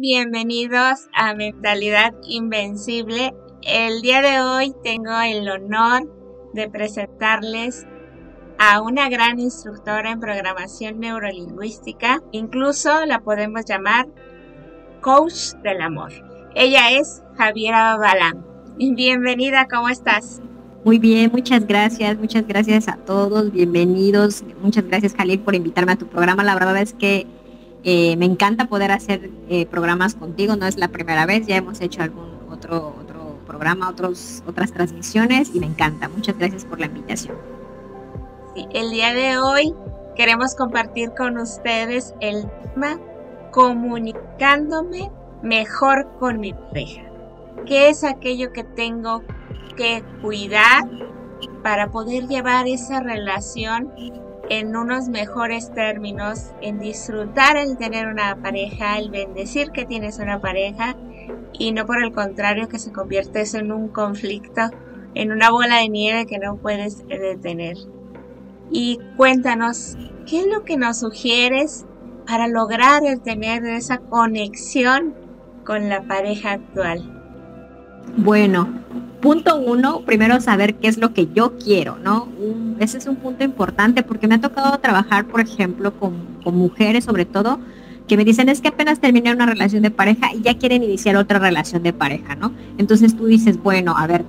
Bienvenidos a Mentalidad Invencible. El día de hoy tengo el honor de presentarles a una gran instructora en programación neurolingüística. Incluso la podemos llamar coach del amor. Ella es Javiera Balán. Bienvenida, ¿cómo estás? Muy bien, muchas gracias, muchas gracias a todos, bienvenidos. Muchas gracias, Jalil, por invitarme a tu programa. La verdad es que eh, me encanta poder hacer eh, programas contigo, no es la primera vez, ya hemos hecho algún otro, otro programa, otros, otras transmisiones y me encanta. Muchas gracias por la invitación. el día de hoy queremos compartir con ustedes el tema comunicándome mejor con mi pareja. ¿Qué es aquello que tengo que cuidar para poder llevar esa relación en unos mejores términos, en disfrutar el tener una pareja, el bendecir que tienes una pareja y no por el contrario que se convierte eso en un conflicto, en una bola de nieve que no puedes detener. Y cuéntanos, ¿qué es lo que nos sugieres para lograr el tener esa conexión con la pareja actual? Bueno, punto uno, primero saber qué es lo que yo quiero, ¿no? ese es un punto importante porque me ha tocado trabajar, por ejemplo, con, con, mujeres sobre todo, que me dicen es que apenas terminé una relación de pareja y ya quieren iniciar otra relación de pareja, ¿no? Entonces tú dices, bueno, a ver,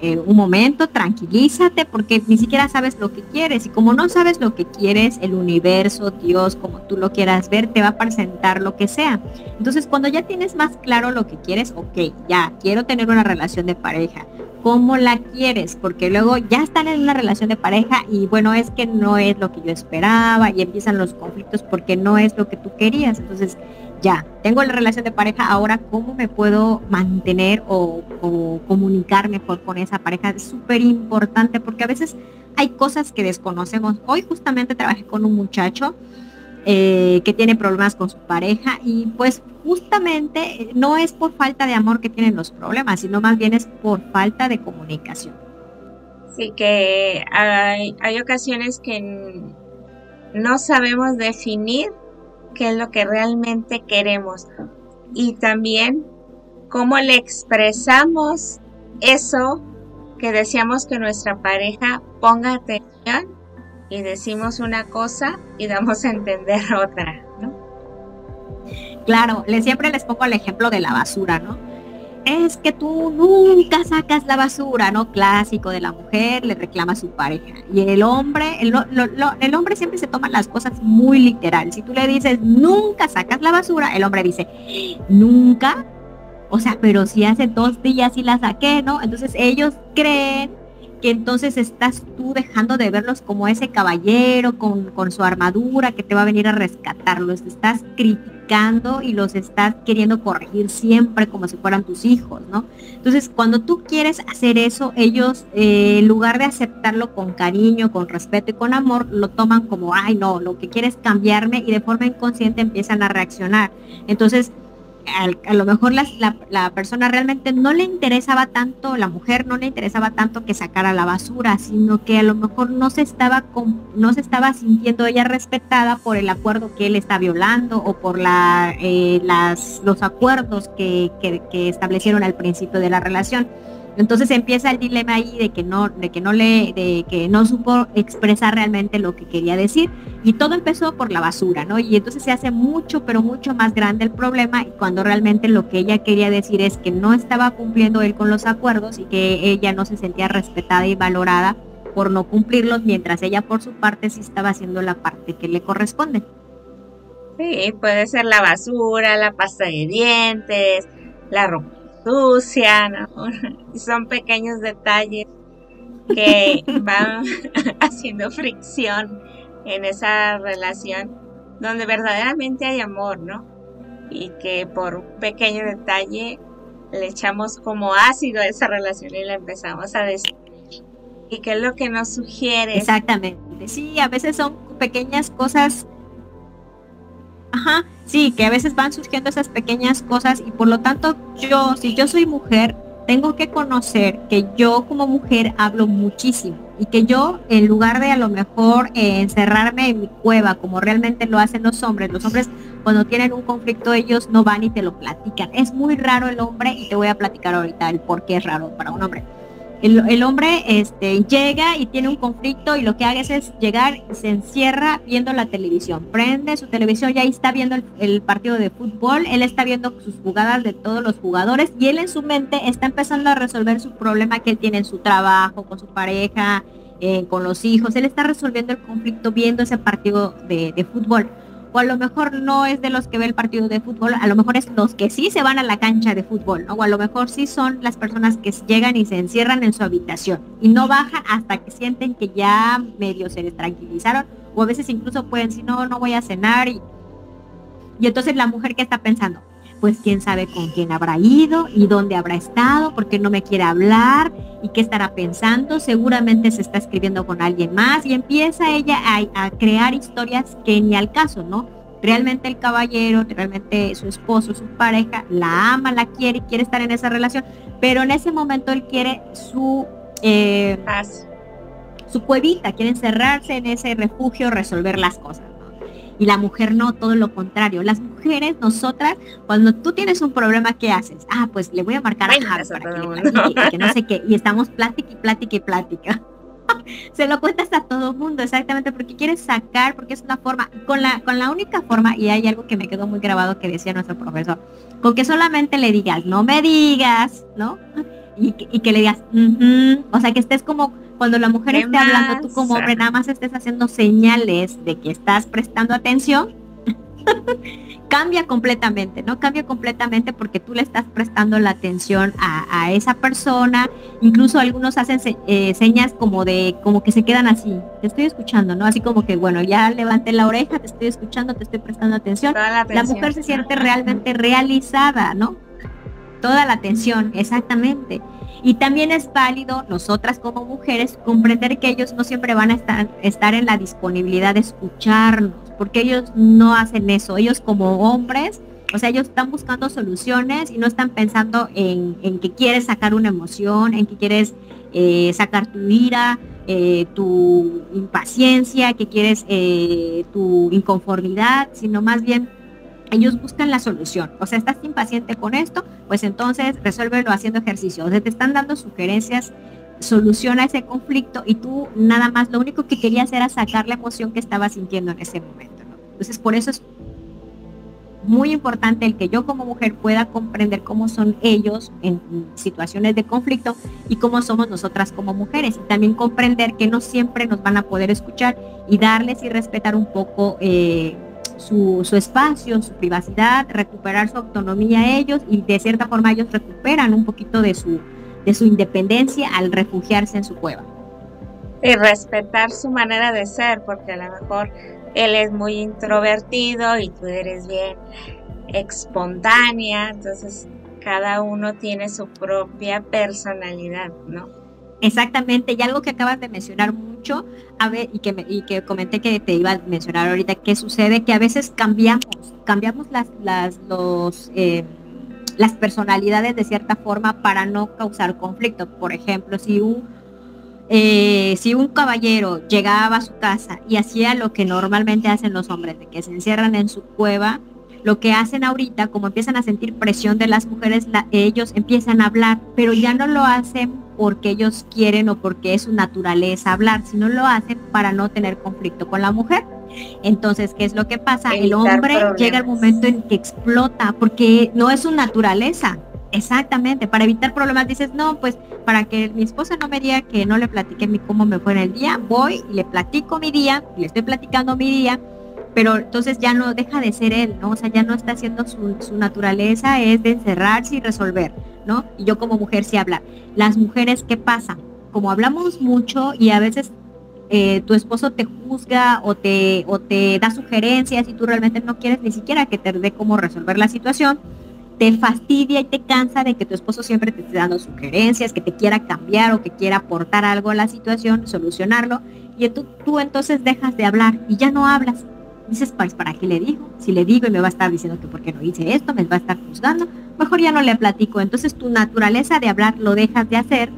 eh, un momento, tranquilízate, porque ni siquiera sabes lo que quieres. Y como no sabes lo que quieres, el universo, Dios, como tú lo quieras ver, te va a presentar lo que sea. Entonces, cuando ya tienes más claro lo que quieres, ok, ya, quiero tener una relación de pareja. ¿Cómo la quieres? Porque luego ya están en una relación de pareja y bueno, es que no es lo que yo esperaba y empiezan los conflictos porque no es lo que tú querías. Entonces, ya, tengo la relación de pareja, ahora cómo me puedo mantener o, comunicar mejor con esa pareja es súper importante porque a veces hay cosas que desconocemos. Hoy justamente trabajé con un muchacho eh, que tiene problemas con su pareja y pues justamente no es por falta de amor que tienen los problemas, sino más bien es por falta de comunicación. Sí, que hay ocasiones que no sabemos definir qué es lo que realmente queremos y también cómo le expresamos eso que deseamos que nuestra pareja ponga atención y decimos una cosa y damos a entender otra. Claro, siempre les pongo el ejemplo de la basura, ¿no? Es que tú nunca sacas la basura, ¿no? Clásico de la mujer, le reclama su pareja. Y el hombre, el, el, hombre siempre se toma las cosas muy literal. Si tú le dices, nunca sacas la basura, el hombre dice, nunca. O sea, pero si hace dos días y la saqué, ¿no? Entonces ellos creen que entonces estás tú dejando de verlos como ese caballero con, con su armadura que te va a venir a rescatarlos. Estás criticando y los estás queriendo corregir siempre como si fueran tus hijos, ¿no? Entonces, cuando tú quieres hacer eso, ellos, eh, en lugar de aceptarlo con cariño, con respeto y con amor, lo toman como, ay, no, lo que quieres cambiarme y de forma inconsciente empiezan a reaccionar. Entonces, a, lo mejor la, persona realmente no le interesaba tanto, la mujer no le interesaba tanto que sacara la basura, sino que a lo mejor no se estaba no se estaba sintiendo ella respetada por el acuerdo que él está violando o por la, eh, las, los acuerdos que, que establecieron al principio de la relación. Entonces empieza el dilema ahí de que no, de que no le, de que no supo expresar realmente lo que quería decir. Y todo empezó por la basura, ¿no? Y entonces se hace mucho, pero mucho más grande el problema cuando realmente lo que ella quería decir es que no estaba cumpliendo él con los acuerdos y que ella no se sentía respetada y valorada por no cumplirlos, mientras ella por su parte sí estaba haciendo la parte que le corresponde. Sí, puede ser la basura, la pasta de dientes, la ropa sucia, ¿no? Son pequeños detalles que van haciendo fricción en esa relación donde verdaderamente hay amor, ¿no? Y que por un pequeño detalle le echamos como ácido a esa relación y la empezamos a decir. ¿Y qué es lo que nos sugiere? Exactamente. Sí, a veces son pequeñas cosas Ajá, sí, que a veces van surgiendo esas pequeñas cosas y por lo tanto yo, si yo soy mujer, tengo que conocer que yo como mujer hablo muchísimo y que yo en lugar de a lo mejor eh, encerrarme en mi cueva como realmente lo hacen los hombres, los hombres cuando tienen un conflicto ellos no van y te lo platican. Es muy raro el hombre y te voy a platicar ahorita el por qué es raro para un hombre. El, hombre este, llega y tiene un conflicto y lo que hace es llegar se encierra viendo la televisión. Prende su televisión y ahí está viendo el, partido de fútbol, él está viendo sus jugadas de todos los jugadores y él en su mente está empezando a resolver su problema que él tiene en su trabajo, con su pareja, eh, con los hijos. Él está resolviendo el conflicto viendo ese partido de, de fútbol o a lo mejor no es de los que ve el partido de fútbol, a lo mejor es los que sí se van a la cancha de fútbol. O a lo mejor sí son las personas que llegan y se encierran en su habitación y no bajan hasta que sienten que ya medio se les tranquilizaron, o a veces incluso pueden decir, no, no voy a cenar y, y entonces la mujer que está pensando, pues quién sabe con quién habrá ido y dónde habrá estado, porque no me quiere hablar y qué estará pensando, seguramente se está escribiendo con alguien más y empieza ella a, crear historias que ni al caso, ¿no? Realmente el caballero, realmente su esposo, su pareja, la ama, la quiere y quiere estar en esa relación, pero en ese momento él quiere su... Eh, su cuevita, quiere encerrarse en ese refugio, resolver las cosas y la mujer no, todo lo contrario. Las mujeres, nosotras, cuando tú tienes un problema, ¿qué haces? Ah, pues le voy a marcar a para que, no sé qué, y estamos plática y plática y plática. Se lo cuentas a todo mundo, exactamente, porque quieres sacar, porque es una forma, con la, con la única forma, y hay algo que me quedó muy grabado que decía nuestro profesor, con que solamente le digas, no me digas, ¿no? Y, que le digas, o sea, que estés como cuando la mujer esté hablando, tú como hombre nada más estés haciendo señales de que estás prestando atención, cambia completamente, ¿no? Cambia completamente porque tú le estás prestando la atención a, esa persona. Incluso algunos hacen eh, señas como de, como que se quedan así, te estoy escuchando, ¿no? Así como que, bueno, ya levanté la oreja, te estoy escuchando, te estoy prestando atención. la mujer se siente realmente realizada, ¿no? Toda la atención, exactamente. Y también es válido nosotras como mujeres comprender que ellos no siempre van a estar, estar en la disponibilidad de escucharnos, porque ellos no hacen eso. Ellos como hombres, o sea, ellos están buscando soluciones y no están pensando en, que quieres sacar una emoción, en que quieres eh, sacar tu ira, eh, tu impaciencia, que quieres eh, tu inconformidad, sino más bien ellos buscan la solución. O sea, estás impaciente con esto, pues entonces resuélvelo haciendo ejercicio. O sea, te están dando sugerencias, soluciona ese conflicto y tú nada más lo único que querías era sacar la emoción que estabas sintiendo en ese momento. Entonces, por eso es muy importante el que yo como mujer pueda comprender cómo son ellos en situaciones de conflicto y cómo somos nosotras como mujeres. Y también comprender que no siempre nos van a poder escuchar y darles y respetar un poco. Eh, su, espacio, su privacidad, recuperar su autonomía ellos y de cierta forma ellos recuperan un poquito de su, de su independencia al refugiarse en su cueva. Y respetar su manera de ser, porque a lo mejor él es muy introvertido y tú eres bien espontánea, entonces cada uno tiene su propia personalidad, ¿no? Exactamente, y algo que acabas de mencionar mucho, a ver, y que, y que comenté que te iba a mencionar ahorita, que sucede que a veces cambiamos, cambiamos las, las, los, eh, las personalidades de cierta forma para no causar conflicto. Por ejemplo, si un, eh, si un caballero llegaba a su casa y hacía lo que normalmente hacen los hombres, de que se encierran en su cueva, lo que hacen ahorita, como empiezan a sentir presión de las mujeres, ellos empiezan a hablar, pero ya no lo hacen porque ellos quieren o porque es su naturaleza hablar, sino lo hacen para no tener conflicto con la mujer. Entonces, ¿qué es lo que pasa? el hombre llega el momento en que explota porque no es su naturaleza. Exactamente, para evitar problemas dices, no, pues para que mi esposa no me diga que no le platiqué cómo me fue en el día, voy y le platico mi día, le estoy platicando mi día, pero entonces ya no deja de ser él, ¿no? O sea, ya no está haciendo su, naturaleza, es de encerrarse y resolver. Y yo como mujer sí hablar. Las mujeres, ¿qué pasa? Como hablamos mucho y a veces eh, tu esposo te juzga o te, o te da sugerencias y tú realmente no quieres ni siquiera que te dé cómo resolver la situación, te fastidia y te cansa de que tu esposo siempre te esté dando sugerencias, que te quiera cambiar o que quiera aportar algo a la situación, solucionarlo, y tú, tú entonces dejas de hablar y ya no hablas dices, pues, ¿para qué le digo? Si le digo y me va a estar diciendo que por qué no hice esto, me va a estar juzgando, mejor ya no le platico. Entonces tu naturaleza de hablar lo dejas de hacer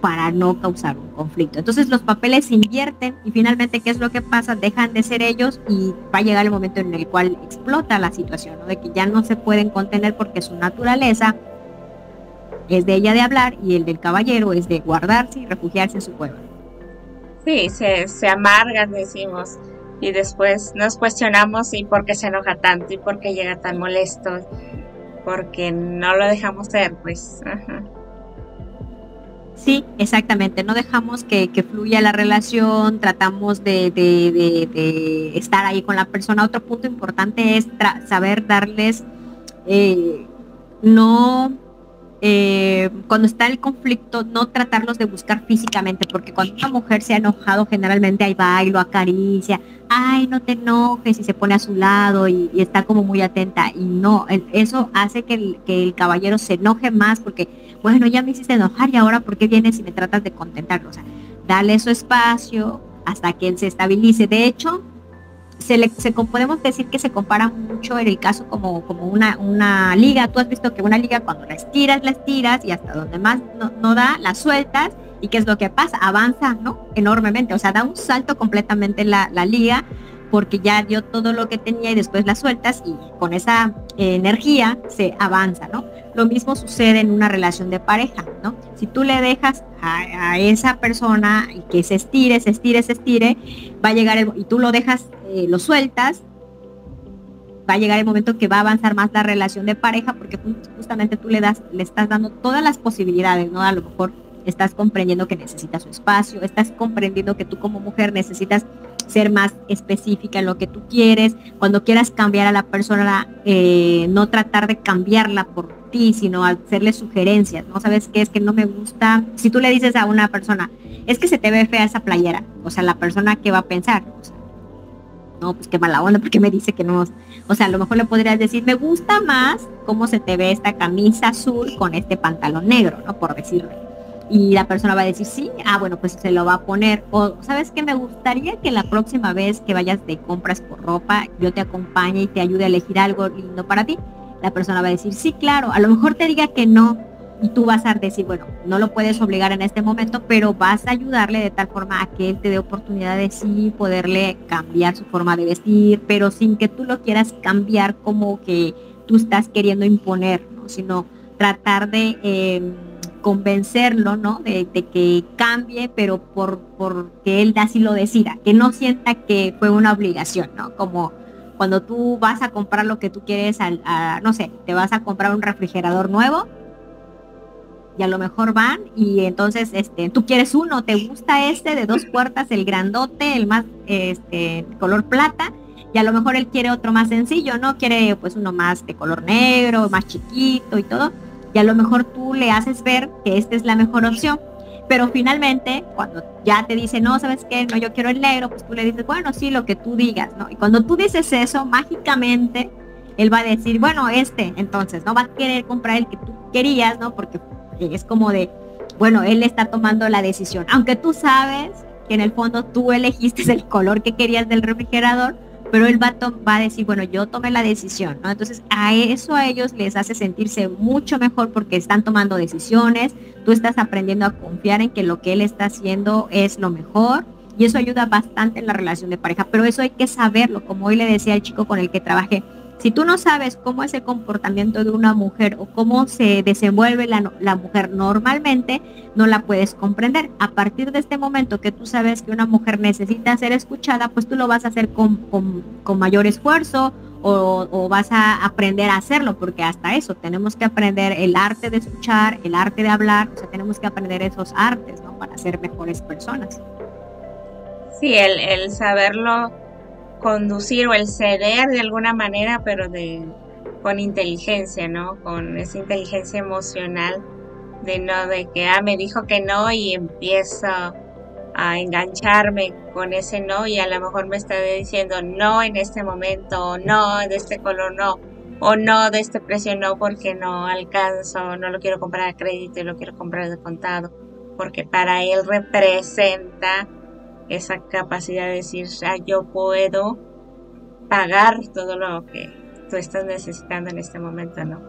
para no causar un conflicto. Entonces los papeles se invierten y finalmente, ¿qué es lo que pasa? Dejan de ser ellos y va a llegar el momento en el cual explota la situación, de que ya no se pueden contener porque su naturaleza es de ella de hablar y el del caballero es de guardarse y refugiarse en su pueblo. Sí, se, se amargan, decimos, y después nos cuestionamos y por qué se enoja tanto y por qué llega tan molesto, porque no lo dejamos ser, pues. Sí, exactamente. No dejamos que, fluya la relación, tratamos de, estar ahí con la persona. Otro punto importante es saber darles, eh, no eh, cuando está el conflicto, no tratarlos de buscar físicamente, porque cuando una mujer se ha enojado, generalmente ahí va y lo acaricia, ay, no te enojes, y se pone a su lado y, está como muy atenta. Y no, eso hace que el, caballero se enoje más, porque, bueno, ya me hiciste enojar y ahora, ¿por qué vienes y me tratas de contentarlo? O sea, dale su espacio hasta que él se estabilice. De hecho, se, podemos decir que se compara mucho en el caso como, como una, una liga. Tú has visto que una liga cuando la estiras, la estiras y hasta donde más no, da, la sueltas. ¿Y qué es lo que pasa? Avanza, ¿no? Enormemente. O sea, da un salto completamente la, la liga porque ya dio todo lo que tenía y después la sueltas y con esa energía se avanza, ¿no? Lo mismo sucede en una relación de pareja, ¿no? Si tú le dejas a, esa persona que se estire, se estire, se estire, va a llegar el, y tú lo dejas eh, lo sueltas, va a llegar el momento que va a avanzar más la relación de pareja porque justamente tú le das, le estás dando todas las posibilidades, ¿no? A lo mejor estás comprendiendo que necesita su espacio, estás comprendiendo que tú como mujer necesitas ser más específica en lo que tú quieres, cuando quieras cambiar a la persona, eh, no tratar de cambiarla por ti, sino hacerle sugerencias, ¿no? ¿Sabes qué? Es que no me gusta, si tú le dices a una persona, es que se te ve fea esa playera, o sea, la persona que va a pensar, no, pues qué mala onda, porque me dice que no. O sea, a lo mejor le podrías decir, me gusta más cómo se te ve esta camisa azul con este pantalón negro, ¿no? Por decirlo. Y la persona va a decir, sí, ah, bueno, pues se lo va a poner. O, ¿sabes qué? Me gustaría que la próxima vez que vayas de compras por ropa, yo te acompañe y te ayude a elegir algo lindo para ti. La persona va a decir, sí, claro. A lo mejor te diga que no, y tú vas a decir, bueno, no lo puedes obligar en este momento, pero vas a ayudarle de tal forma a que él te dé oportunidad de sí poderle cambiar su forma de vestir, pero sin que tú lo quieras cambiar como que tú estás queriendo imponer, ¿no? sino tratar de em, convencerlo, ¿no? De, que cambie, pero por porque él así lo decida, que no sienta que fue una obligación, ¿no? Como cuando tú vas a comprar lo que tú quieres, no sé, te vas a comprar un refrigerador nuevo y a lo mejor van y entonces este tú quieres uno, te gusta este de dos puertas, el grandote, el más este color plata y a lo mejor él quiere otro más sencillo, ¿no? Quiere pues uno más de color negro, más chiquito y todo. Y a lo mejor tú le haces ver que esta es la mejor opción. Pero finalmente, cuando ya te dice, no, ¿sabes qué? No, yo quiero el negro, pues tú le dices, bueno, sí, lo que tú digas, ¿no? Y cuando tú dices eso, mágicamente, él va a decir, bueno, este, entonces, ¿no? Va a querer comprar el que tú querías, ¿no? Porque es como de, bueno, él está tomando la decisión. Aunque tú sabes que en el fondo tú elegiste el color que querías del refrigerador, pero él va a, va a decir, bueno, yo tomé la decisión, ¿no? Entonces a eso a ellos les hace sentirse mucho mejor porque están tomando decisiones, tú estás aprendiendo a confiar en que lo que él está haciendo es lo mejor y eso ayuda bastante en la relación de pareja, pero eso hay que saberlo, como hoy le decía al chico con el que trabajé, si tú no sabes cómo es el comportamiento de una mujer o cómo se desenvuelve la, mujer normalmente, no la puedes comprender. A partir de este momento que tú sabes que una mujer necesita ser escuchada, pues tú lo vas a hacer con, mayor esfuerzo o, vas a aprender a hacerlo, porque hasta eso tenemos que aprender el arte de escuchar, el arte de hablar, o sea, tenemos que aprender esos artes, ¿no? Para ser mejores personas. Sí, el, el saberlo conducir o el ceder de alguna manera, pero de con inteligencia, ¿no? Con esa inteligencia emocional de no de que ah me dijo que no y empiezo a engancharme con ese no y a lo mejor me está diciendo no en este momento, no de este color no, o no de este precio no porque no alcanzo, no lo quiero comprar a crédito y lo quiero comprar de contado, porque para él representa esa capacidad de decir, ah, yo puedo pagar todo lo que tú estás necesitando en este momento, ¿no?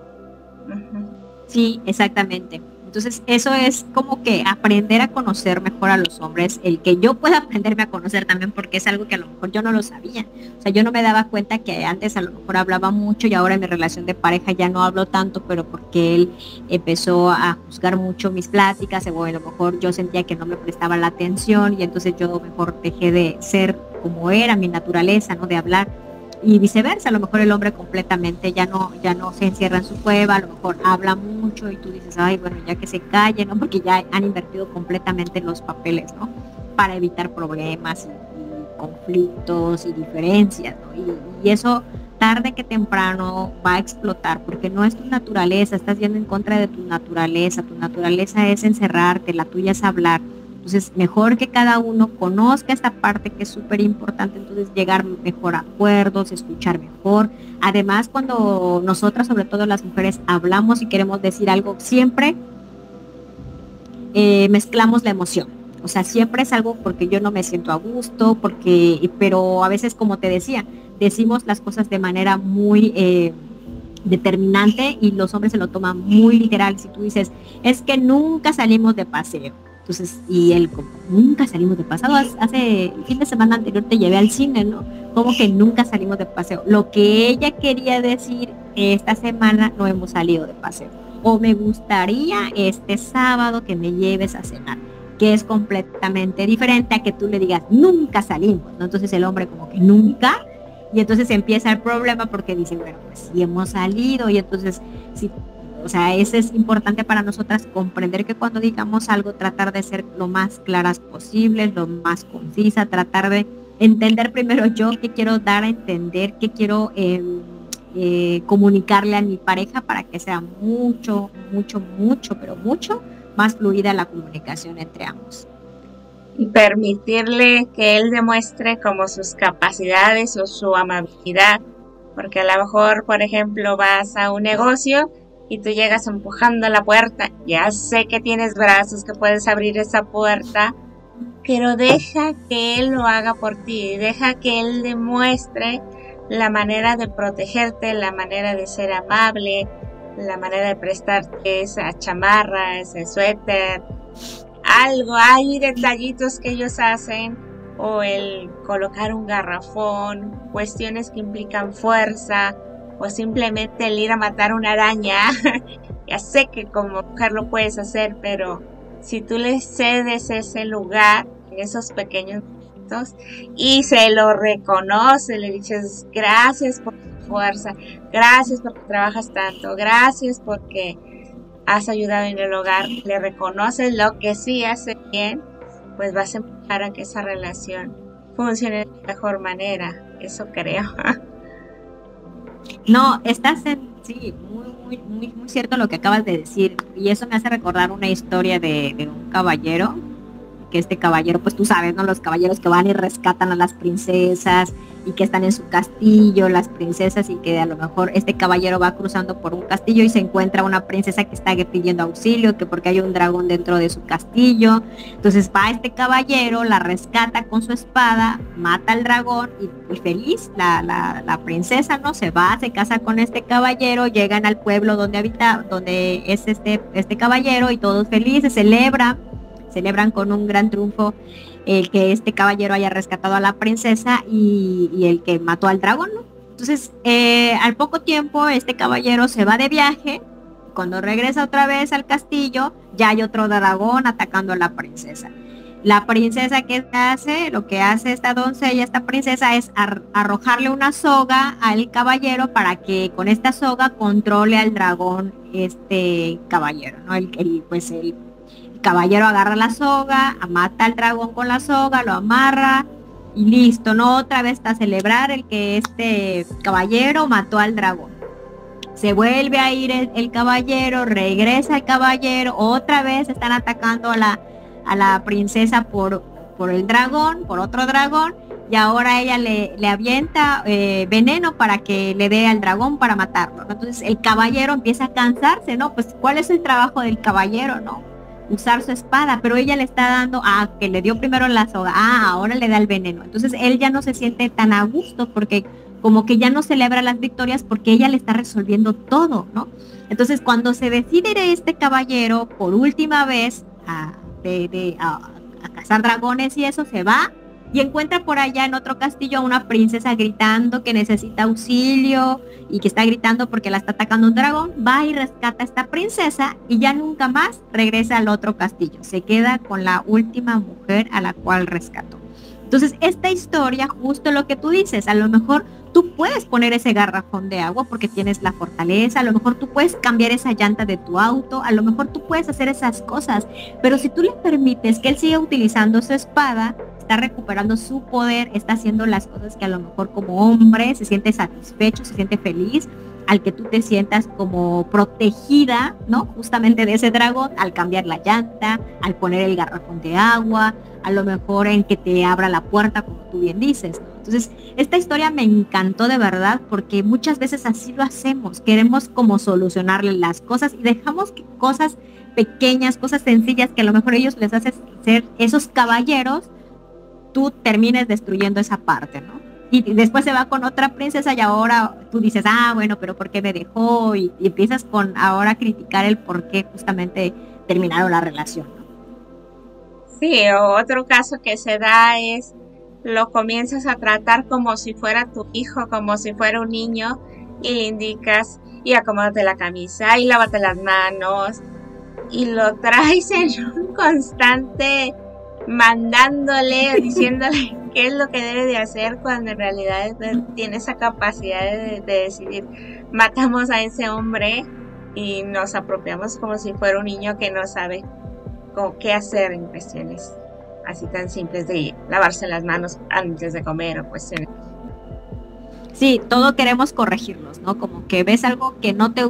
Sí, exactamente. Entonces, eso es como que aprender a conocer mejor a los hombres, el que yo pueda aprenderme a conocer también, porque es algo que a lo mejor yo no lo sabía. O sea, yo no me daba cuenta que antes a lo mejor hablaba mucho y ahora en mi relación de pareja ya no hablo tanto, pero porque él empezó a juzgar mucho mis pláticas, o a lo mejor yo sentía que no me prestaba la atención y entonces yo mejor dejé de ser como era mi naturaleza, ¿no? De hablar y viceversa, a lo mejor el hombre completamente ya no, ya no se encierra en su cueva, a lo mejor habla mucho y tú dices, ay, bueno, ya que se calle, ¿no? Porque ya han invertido completamente en los papeles, ¿no? Para evitar problemas y, conflictos y diferencias, ¿no? Y, eso tarde que temprano va a explotar, porque no es tu naturaleza, estás yendo en contra de tu naturaleza, tu naturaleza es encerrarte, la tuya es hablar entonces, mejor que cada uno conozca esta parte que es súper importante, entonces llegar mejor a acuerdos, escuchar mejor. Además, cuando nosotras, sobre todo las mujeres, hablamos y queremos decir algo, siempre eh, mezclamos la emoción. O sea, siempre es algo porque yo no me siento a gusto, porque, pero a veces, como te decía, decimos las cosas de manera muy eh, determinante y los hombres se lo toman muy literal. Si tú dices, es que nunca salimos de paseo entonces, y él, como nunca salimos de paseo, hace el fin de semana anterior te llevé al cine, ¿no? Como que nunca salimos de paseo. Lo que ella quería decir, esta semana no hemos salido de paseo. O me gustaría este sábado que me lleves a cenar, que es completamente diferente a que tú le digas, nunca salimos, ¿no? Entonces el hombre como que nunca, y entonces empieza el problema porque dicen, bueno, pues sí hemos salido, y entonces si o sea, eso es importante para nosotras comprender que cuando digamos algo, tratar de ser lo más claras posible, lo más concisa, tratar de entender primero yo qué quiero dar a entender, qué quiero em, eh, comunicarle a mi pareja para que sea mucho, mucho, mucho, pero mucho más fluida la comunicación entre ambos. Y permitirle que él demuestre como sus capacidades o su amabilidad, porque a lo mejor, por ejemplo, vas a un negocio y tú llegas empujando la puerta, ya sé que tienes brazos, que puedes abrir esa puerta, pero deja que Él lo haga por ti, deja que Él demuestre la manera de protegerte, la manera de ser amable, la manera de prestarte esa chamarra, ese suéter, algo, hay detallitos que ellos hacen, o el colocar un garrafón, cuestiones que implican fuerza, o simplemente el ir a matar una araña. ya sé que como mujer lo puedes hacer, pero si tú le cedes ese lugar, esos pequeños momentos, y se lo reconoce, le dices gracias por tu fuerza, gracias porque trabajas tanto, gracias porque has ayudado en el hogar, le reconoces lo que sí hace bien, pues vas a empezar a que esa relación funcione de mejor manera, eso creo. No, estás en, sí, muy, muy, muy, cierto lo que acabas de decir. Y eso me hace recordar una historia de, de un caballero que este caballero, pues tú sabes, ¿no? Los caballeros que van y rescatan a las princesas y que están en su castillo, las princesas, y que a lo mejor este caballero va cruzando por un castillo y se encuentra una princesa que está pidiendo auxilio, que porque hay un dragón dentro de su castillo. Entonces va este caballero, la rescata con su espada, mata al dragón y, feliz, la, la, la, princesa, ¿no? Se va, se casa con este caballero, llegan al pueblo donde habita, donde es este, este caballero y todos felices, celebran celebran con un gran triunfo el que este caballero haya rescatado a la princesa y, el que mató al dragón, Entonces, eh, al poco tiempo, este caballero se va de viaje. Cuando regresa otra vez al castillo, ya hay otro dragón atacando a la princesa. La princesa que hace, lo que hace esta doncella, esta princesa, es arrojarle una soga al caballero para que con esta soga controle al dragón este caballero, ¿no? El, el pues el caballero agarra la soga, mata al dragón con la soga, lo amarra y listo, ¿no? Otra vez está a celebrar el que este caballero mató al dragón. Se vuelve a ir el, caballero, regresa el caballero, otra vez están atacando a la, a la princesa por, por el dragón, por otro dragón, y ahora ella le, le avienta eh, veneno para que le dé al dragón para matarlo. Entonces el caballero empieza a cansarse, ¿no? Pues ¿cuál es el trabajo del caballero, no? Usar su espada, pero ella le está dando, ah, que le dio primero la soga, ah, ahora le da el veneno. Entonces él ya no se siente tan a gusto porque como que ya no celebra las victorias porque ella le está resolviendo todo, ¿no? Entonces, cuando se decide este caballero por última vez a cazar dragones y eso, se va y encuentra por allá en otro castillo a una princesa gritando que necesita auxilio y que está gritando porque la está atacando un dragón, va y rescata a esta princesa y ya nunca más regresa al otro castillo. Se queda con la última mujer a la cual rescató. Entonces, esta historia, justo lo que tú dices, a lo mejor tú puedes poner ese garrafón de agua porque tienes la fortaleza, a lo mejor tú puedes cambiar esa llanta de tu auto, a lo mejor tú puedes hacer esas cosas, pero si tú le permites que él siga utilizando su espada, está recuperando su poder, está haciendo las cosas que a lo mejor como hombre se siente satisfecho, se siente feliz, al que tú te sientas como protegida, ¿no? Justamente de ese dragón, al cambiar la llanta, al poner el garrafón de agua, a lo mejor en que te abra la puerta, como tú bien dices. Entonces, esta historia me encantó de verdad porque muchas veces así lo hacemos, queremos como solucionarle las cosas y dejamos que cosas pequeñas, cosas sencillas que a lo mejor ellos les hacen ser esos caballeros, tú termines destruyendo esa parte, ¿no? Y después se va con otra princesa y ahora tú dices, ah, bueno, pero ¿por qué me dejó? Y, empiezas con ahora a criticar el por qué justamente terminaron la relación. Sí, otro caso que se da es lo comienzas a tratar como si fuera tu hijo, como si fuera un niño, y le indicas, y acomódate la camisa, y lávate las manos, y lo traes en un constante mandándole, diciéndole qué es lo que debe de hacer cuando en realidad tiene esa capacidad de, decidir, matamos a ese hombre y nos apropiamos como si fuera un niño que no sabe qué hacer en cuestiones así tan simples de lavarse las manos antes de comer o cuestiones. Sí, todo queremos corregirlos, ¿no? Como que ves algo que no te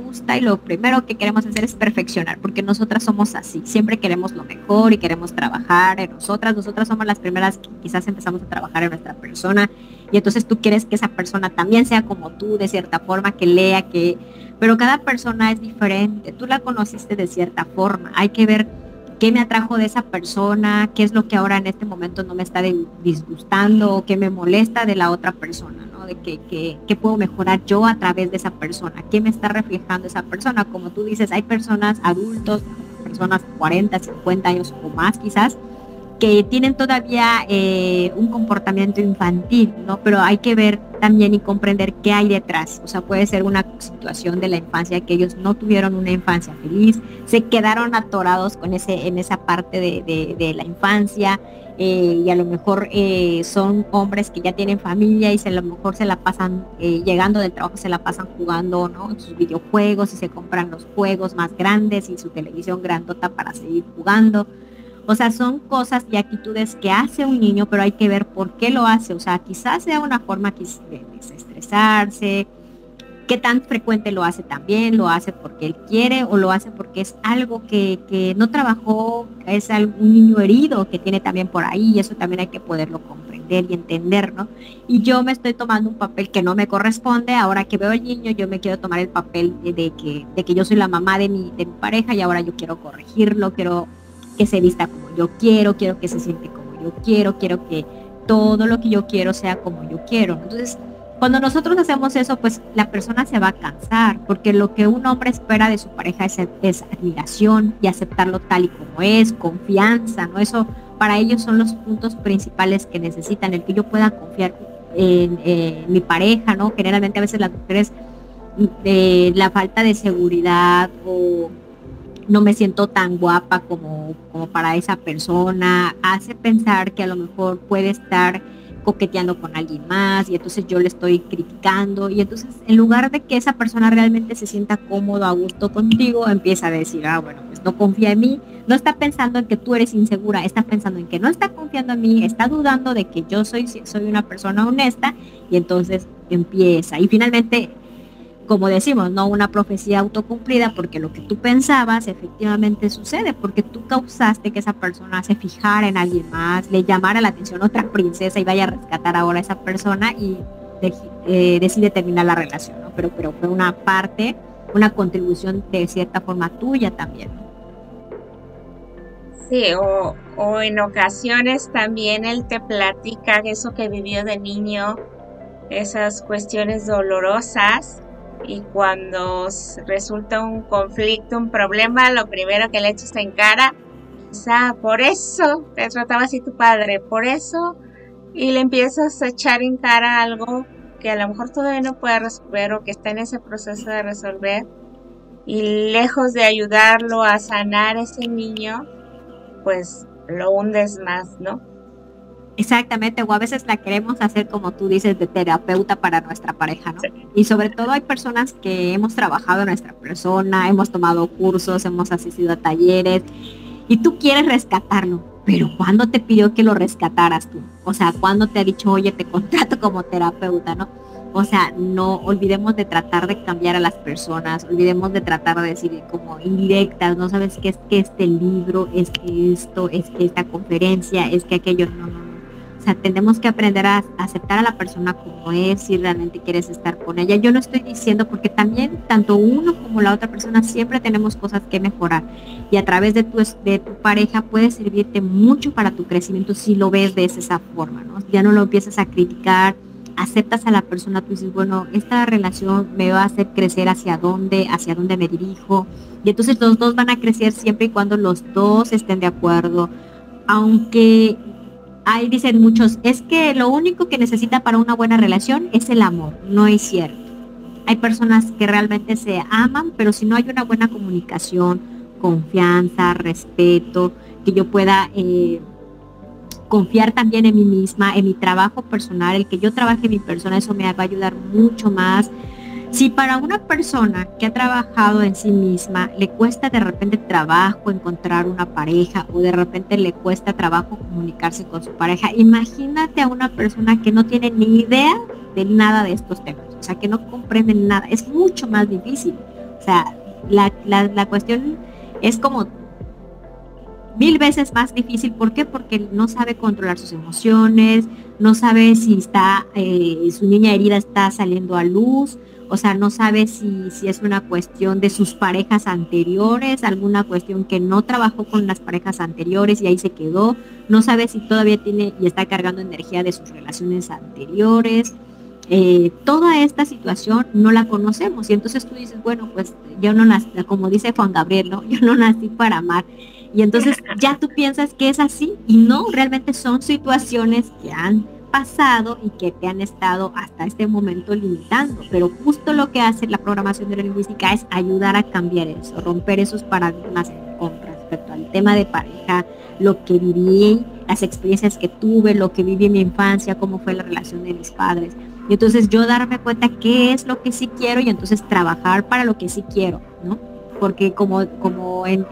gusta y lo primero que queremos hacer es perfeccionar, porque nosotras somos así, siempre queremos lo mejor y queremos trabajar en nosotras, nosotras somos las primeras que quizás empezamos a trabajar en nuestra persona. Y entonces tú quieres que esa persona también sea como tú, de cierta forma, que lea, que... Pero cada persona es diferente, tú la conociste de cierta forma, hay que ver qué me atrajo de esa persona, qué es lo que ahora en este momento no me está disgustando qué me molesta de la otra persona, ¿no? De qué puedo mejorar yo a través de esa persona, qué me está reflejando esa persona. Como tú dices, hay personas adultos, personas 40, 50 años o más quizás, que tienen todavía eh, un comportamiento infantil, ¿no? Pero hay que ver también y comprender qué hay detrás. O sea, puede ser una situación de la infancia que ellos no tuvieron una infancia feliz, se quedaron atorados con ese, en esa parte de, la infancia, eh, y a lo mejor eh, son hombres que ya tienen familia y se, a lo mejor se la pasan, llegando del trabajo, se la pasan jugando, ¿no? Sus videojuegos y se compran los juegos más grandes y su televisión grandota para seguir jugando o sea, son cosas y actitudes que hace un niño, pero hay que ver por qué lo hace. O sea, quizás sea una forma de desestresarse, qué tan frecuente lo hace también, lo hace porque él quiere o lo hace porque es algo que, no trabajó, es un niño herido que tiene también por ahí y eso también hay que poderlo comprender y entender, ¿no? Y yo me estoy tomando un papel que no me corresponde, ahora que veo al niño yo me quiero tomar el papel de, que, de que yo soy la mamá de mi, de mi pareja y ahora yo quiero corregirlo, quiero que se vista como yo quiero, quiero que se siente como yo quiero, quiero que todo lo que yo quiero sea como yo quiero. Entonces, cuando nosotros hacemos eso, pues la persona se va a cansar, porque lo que un hombre espera de su pareja es, admiración y aceptarlo tal y como es, confianza, ¿no? Eso para ellos son los puntos principales que necesitan, el que yo pueda confiar en, mi pareja, ¿no? Generalmente a veces las mujeres, de la falta de seguridad o no me siento tan guapa como, como para esa persona, hace pensar que a lo mejor puede estar coqueteando con alguien más y entonces yo le estoy criticando y entonces en lugar de que esa persona realmente se sienta cómodo, a gusto contigo, empieza a decir, ah, bueno, pues no confía en mí, no está pensando en que tú eres insegura, está pensando en que no está confiando en mí, está dudando de que yo soy, soy una persona honesta y entonces empieza. Y finalmente como decimos, no una profecía autocumplida, porque lo que tú pensabas efectivamente sucede, porque tú causaste que esa persona se fijara en alguien más, le llamara la atención otra princesa y vaya a rescatar ahora a esa persona y eh, decide terminar la relación, ¿no? Pero, pero fue una parte, una contribución de cierta forma tuya también. Sí, o, o en ocasiones también él te platica eso que vivió de niño esas cuestiones dolorosas y cuando resulta un conflicto, un problema, lo primero que le echas en cara ah, por eso te trataba así tu padre, por eso, y le empiezas a echar en cara algo que a lo mejor todavía no puede resolver o que está en ese proceso de resolver, y lejos de ayudarlo a sanar ese niño, pues lo hundes más, ¿no? Exactamente, o a veces la queremos hacer como tú dices, de terapeuta para nuestra pareja, ¿no? Y sobre todo hay personas que hemos trabajado en nuestra persona, hemos tomado cursos, hemos asistido a talleres y tú quieres rescatarlo, pero ¿cuándo te pidió que lo rescataras tú? O sea, ¿cuándo te ha dicho, oye, te contrato como terapeuta, ¿no? O sea, no olvidemos de tratar de cambiar a las personas, olvidemos de tratar de decir como indirectas, no sabes qué es que este libro, es que esto, es que esta conferencia, es que aquello, no, no, no. O sea, tenemos que aprender a aceptar a la persona como es si realmente quieres estar con ella. Yo no estoy diciendo porque también tanto uno como la otra persona siempre tenemos cosas que mejorar y a través de tu, de tu pareja puede servirte mucho para tu crecimiento si lo ves de esa forma, ¿no? Ya no lo empiezas a criticar, aceptas a la persona, tú dices, bueno, esta relación me va a hacer crecer hacia dónde, hacia dónde me dirijo. Y entonces los dos van a crecer siempre y cuando los dos estén de acuerdo. Aunque ahí dicen muchos, es que lo único que necesita para una buena relación es el amor. No es cierto. Hay personas que realmente se aman, pero si no hay una buena comunicación, confianza, respeto, que yo pueda... Eh, confiar también en mí misma, en mi trabajo personal, el que yo trabaje en mi persona, eso me va a ayudar mucho más. Si para una persona que ha trabajado en sí misma le cuesta de repente trabajo encontrar una pareja o de repente le cuesta trabajo comunicarse con su pareja, imagínate a una persona que no tiene ni idea de nada de estos temas, o sea, que no comprende nada, es mucho más difícil. O sea, la, la cuestión es como mil veces más difícil. ¿Por qué? Porque no sabe controlar sus emociones, no sabe si está, eh, su niña herida está saliendo a luz, o sea, no sabe si, si es una cuestión de sus parejas anteriores, alguna cuestión que no trabajó con las parejas anteriores y ahí se quedó, no sabe si todavía tiene y está cargando energía de sus relaciones anteriores. Eh, toda esta situación no la conocemos y entonces tú dices, bueno, pues yo no nací, como dice Juan Gabriel, ¿no? Yo no nací para amar, y entonces ya tú piensas que es así y no, realmente son situaciones que han pasado y que te han estado hasta este momento limitando. Pero justo lo que hace la programación de la lingüística es ayudar a cambiar eso, romper esos paradigmas con respecto al tema de pareja, lo que viví, las experiencias que tuve, lo que viví en mi infancia, cómo fue la relación de mis padres. Y entonces yo darme cuenta qué es lo que sí quiero y entonces trabajar para lo que sí quiero, ¿no? Porque como, como en,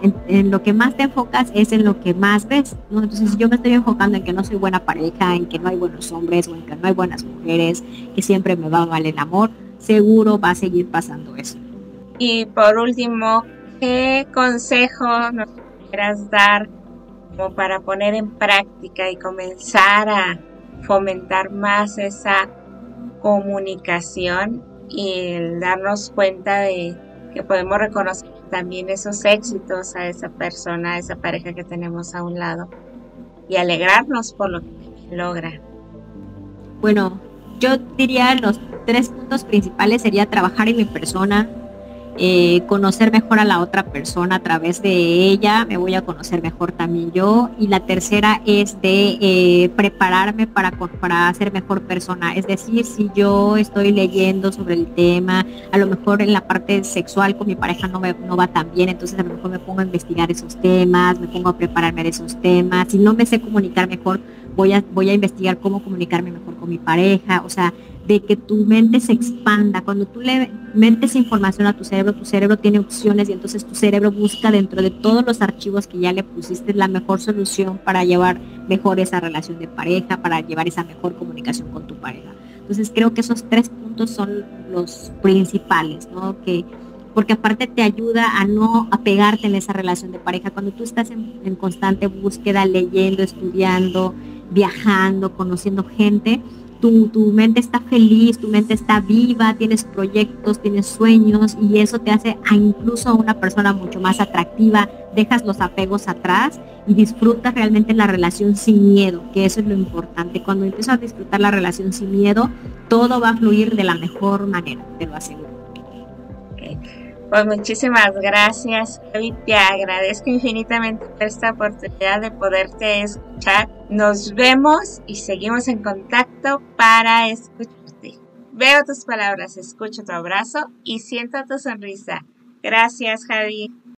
lo que más te enfocas es en lo que más ves, ¿no? Entonces yo me estoy enfocando en que no soy buena pareja, en que no hay buenos hombres o en que no hay buenas mujeres, que siempre me va mal el amor, seguro va a seguir pasando eso. Y por último, ¿qué consejo nos quieras dar como para poner en práctica y comenzar a fomentar más esa comunicación y darnos cuenta de que podemos reconocer también esos éxitos a esa persona, a esa pareja que tenemos a un lado y alegrarnos por lo que logra. Bueno, yo diría los tres puntos principales sería trabajar en mi persona, eh, conocer mejor a la otra persona a través de ella, me voy a conocer mejor también yo. Y la tercera es de eh, prepararme para, para ser mejor persona. Es decir, si yo estoy leyendo sobre el tema, a lo mejor en la parte sexual con mi pareja no, me, no va tan bien, entonces a lo mejor me pongo a investigar esos temas, me pongo a prepararme de esos temas. Si no me sé comunicar mejor, voy a, voy a investigar cómo comunicarme mejor con mi pareja. O sea, de que tu mente se expanda. Cuando tú le metes información a tu cerebro, tu cerebro tiene opciones y entonces tu cerebro busca dentro de todos los archivos que ya le pusiste la mejor solución para llevar mejor esa relación de pareja, para llevar esa mejor comunicación con tu pareja. Entonces creo que esos tres puntos son los principales, ¿no? Que porque aparte te ayuda a no apegarte en esa relación de pareja. Cuando tú estás en, en constante búsqueda, leyendo, estudiando, viajando, conociendo gente, tu, tu, mente está feliz, tu mente está viva, tienes proyectos, tienes sueños y eso te hace a incluso una persona mucho más atractiva, dejas los apegos atrás y disfrutas realmente la relación sin miedo, que eso es lo importante. Cuando empiezas a disfrutar la relación sin miedo, todo va a fluir de la mejor manera, te lo aseguro. Pues muchísimas gracias, Javi. Te agradezco infinitamente por esta oportunidad de poderte escuchar. Nos vemos y seguimos en contacto para escucharte. Veo tus palabras, escucho tu abrazo y siento tu sonrisa. Gracias, Javi.